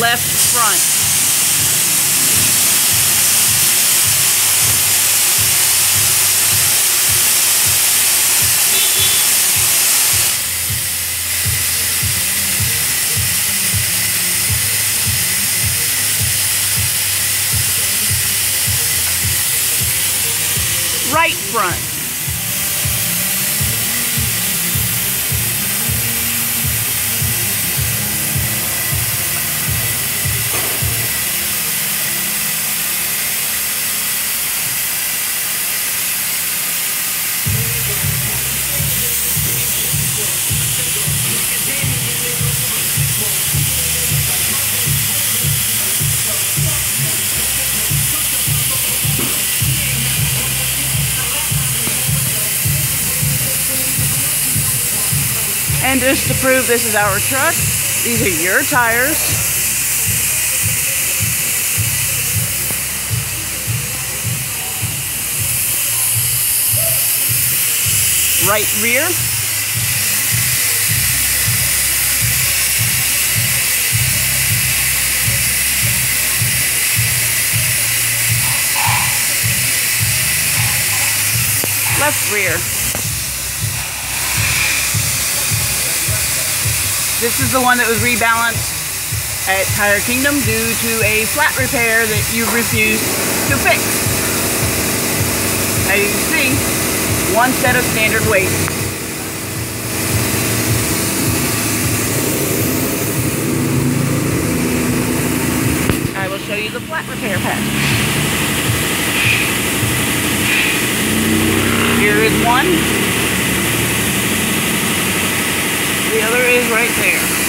left front. Right front. And just to prove this is our truck, these are your tires. Right rear. Left rear. This is the one that was rebalanced at Tire Kingdom due to a flat repair that you refused to fix. As you see, one set of standard weights. I will show you the flat repair patch. Here is one. right there.